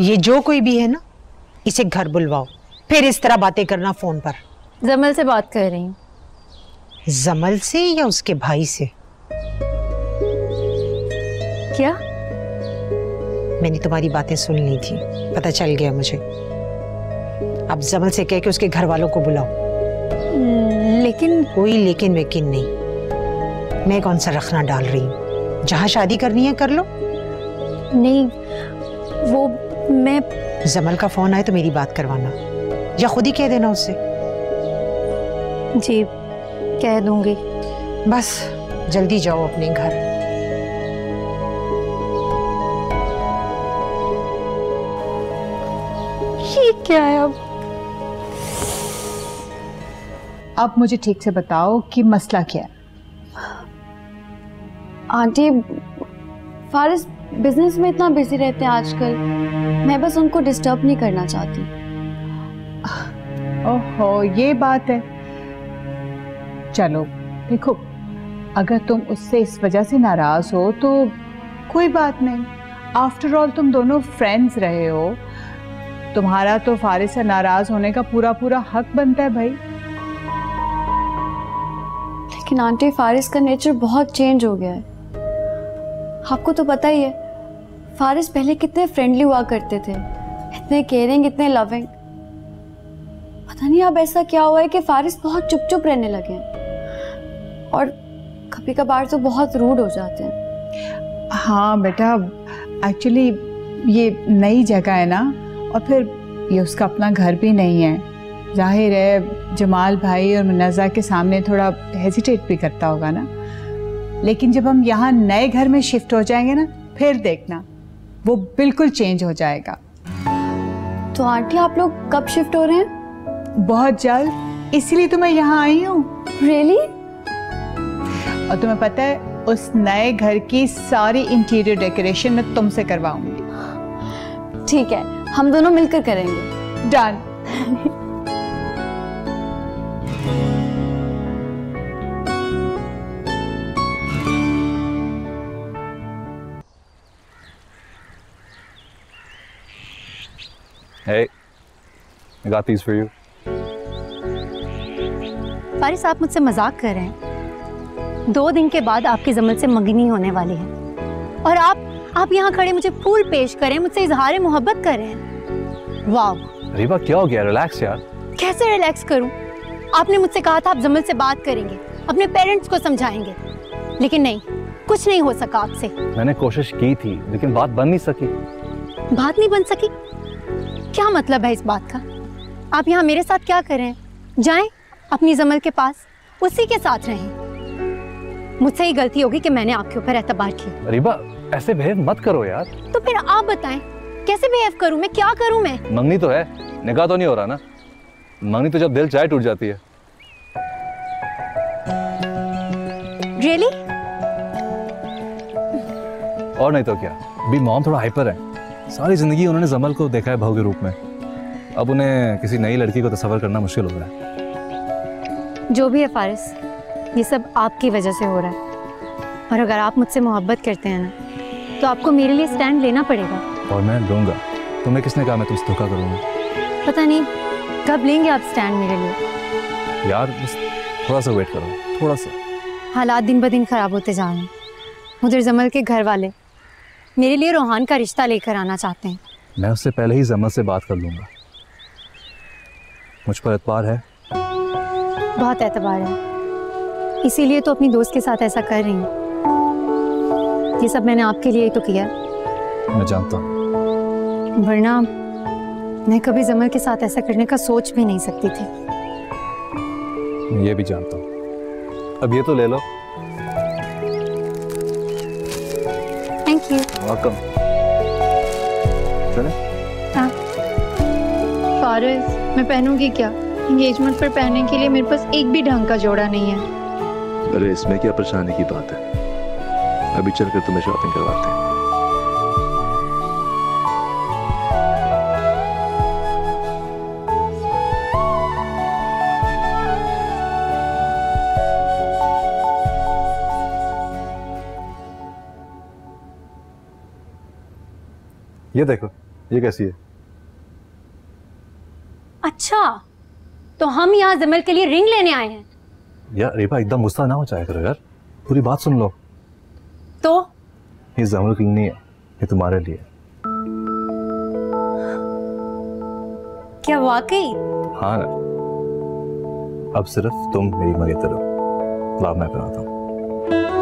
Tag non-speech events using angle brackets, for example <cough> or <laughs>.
ये जो कोई भी है ना इसे घर बुलवाओ। फिर इस तरह बातें करना फ़ोन पर। जमल से बात कर रही हूँ। जमल से या उसके भाई से? क्या? मैंने तुम्हारी बातें सुन ली थी। पता चल गया मुझे। अब जमल से कह के उसके घर वालों को बुलाओ। लेकिन कोई लेकिन वेकिन नहीं। मैं कौन सा रखना डाल रही हूँ? जहाँ शादी करनी है कर लो। नहीं वो मैं जमल का फ़ोन आए तो मेरी बात करवाना। या खुद ही कह देना उससे जी कह दूँगी। बस जल्दी जाओ अपने घर। ये क्या है अब? अब मुझे ठीक से बताओ कि मसला क्या है? आंटी फारिस बिज़नेस में इतना बिज़ी रहते हैं आजकल। मैं बस उनको डिस्टर्ब नहीं करना चाहती। ओहो ये बात है। चलो देखो अगर तुम उससे इस वजह से नाराज़ हो तो कोई बात नहीं। आफ्टर ऑल तुम दोनों फ्रेंड्स रहे हो। तुम्हारा तो फारिस से नाराज़ होने का पूरा पूरा हक बनता है भाई। लेकिन आंटी फारिस का नेचर बहुत चेंज हो गया है। आपको तो पता ही है, फारिस पहले कितने फ्रेंडली हुआ करते थे, इतने केयरिंग इतने लविंग पता नहीं अब ऐसा क्या हुआ है कि फारिस बहुत चुप चुप रहने लगे हैं। और कभी कभार तो बहुत रूड हो जाते हैं। हाँ बेटा एक्चुअली ये नई जगह है ना, और फिर ये उसका अपना घर भी नहीं है। ज़ाहिर है, जमाल भाई और मुन्नज़ा के सामने थोड़ा हेजिटेट भी करता होगा ना। लेकिन जब हम यहाँ नए घर में शिफ्ट हो जाएँगे ना फिर देखना वो बिल्कुल चेंज हो जाएगा। तो आंटी आप लोग कब शिफ्ट हो रहे हैं? बहुत जल्द इसीलिए तो मैं यहाँ आई हूँ। रियली और तुम्हें पता है उस नए घर की सारी इंटीरियर डेकोरेशन मैं तुमसे करवाऊँगी। ठीक है हम दोनों मिलकर करेंगे। Done <laughs> Hey, I got these for you. Faris आप मुझसे मज़ाक कर रहे हैं। दो दिन के बाद आपकी जमल से मंगनी होने वाली है। और आप आप यहाँ खड़े मुझे फूल पेश करें मुझसे इजहार मोहब्बत कर रहे हैं। वाह। रीबा क्या हो गया? रिलैक्स यार। कैसे रिलैक्स करूँ? आपने मुझसे कहा था आप जमल से बात करेंगे अपने पेरेंट्स को समझाएँगे। लेकिन नहीं कुछ नहीं हो सका आपसे। मैंने कोशिश की थी लेकिन बात बन नहीं सकी। बात नहीं बन सकी? क्या मतलब है इस बात का? आप यहाँ मेरे साथ क्या कर रहे हैं? जाएँ अपनी जमल के पास उसी के साथ रहें। मुझसे ही गलती होगी कि मैंने आपके ऊपर एतबार किया। रीबा ऐसे बिहेव मत करो यार। तो फिर आप बताएँ कैसे बिहेव करूँ मैं? क्या करूँ मैं? मंगनी तो है। निकाह तो नहीं हो रहा ना। मंगनी तो जब दिल चाहे टूट जाती है। रियली और नहीं तो क्या? अभी मॉम थोड़ा हाइपर है। सारी ज़िंदगी उन्होंने जमल को देखा है बहू के रूप में। अब उन्हें किसी नई लड़की को तस्वर करना मुश्किल हो रहा है। जो भी है फारिस ये सब आपकी वजह से हो रहा है। और अगर आप मुझसे मोहब्बत करते हैं ना तो आपको मेरे लिए स्टैंड लेना पड़ेगा। और मैं लूँगा। तुम्हें किसने कहा मैं तुमसे धोखा करूँगा? पता नहीं कब लेंगे आप स्टैंड मेरे लिए? यार बस थोड़ा सा वेट करो थोड़ा सा। हालात दिन ब दिन खराब होते जा रहे हैं। उधर जमल के घर वाले मेरे लिए रोहान का रिश्ता लेकर आना चाहते हैं। मैं उससे पहले ही जमल से बात कर लूँगा। मुझ पर एतबार है। बहुत एतबार है। इसीलिए तो अपनी दोस्त के साथ ऐसा कर रही हूँ। ये सब मैंने आपके लिए ही तो किया। मैं जानता हूँ। वरना मैं कभी जमर के साथ ऐसा करने का सोच भी नहीं सकती थी। मैं ये भी जानता हूँ। अब ये तो ले लो। वेलकम चले। हाँ। फारिस मैं पहनूँगी क्या? एंगेजमेंट पर पहनने के लिए मेरे पास एक भी ढंग का जोड़ा नहीं है। अरे इसमें क्या परेशानी की बात है? अभी चलकर तुम्हें शॉपिंग करवाते हैं। ये देखो ये कैसी है? अच्छा तो हम यहाँ जमल के लिए रिंग लेने आए हैं। यार रेबा एकदम गुस्सा ना हो जाया करो यार। पूरी बात सुन लो। तो? ये जमल के लिए नहीं है ये तुम्हारे लिए क्या वाकई? हाँ। ना अब सिर्फ़ तुम मेरी मंगेतर हो लाभ मैं पहनाता हूँ।